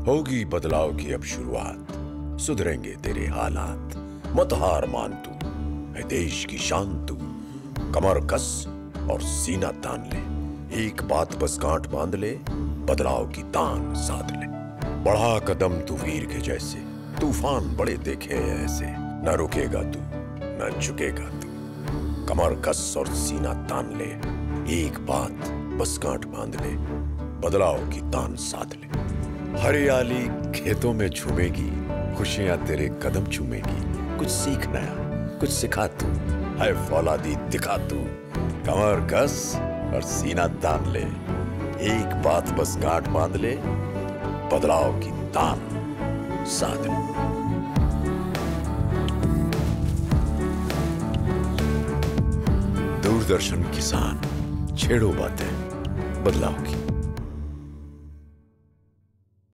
होगी बदलाव की अब शुरुआत। सुधरेंगे तेरे हालात। मत हार मान तू। है देश की शान तू। कमर कस और सीना तान ले। एक बात बस गांठ बाँध ले। बदलाव की तान साध ले। बढ़ा कदम तू वीर के जैसे। तूफ़ान बड़े देखे ऐसे। न रुकेगा तू, न झुकेगा तू। कमर कस और सीना तान ले। एक बात बस गांठ बाँध ले। बदलाव की तान साध ले। हरियाली खेतों में झूमेगी, खुशियाँ तेरे कदम चूमेगी। कुछ सीख नया, कुछ सिखा तू, है फौलादी दिखा तू। कमर कस और सीना तान ले, एक बात बस गांठ बाँध ले, बदलाव की तान साध ले। दूरदर्शन किसान, छेड़ो बातें, बदलाव की।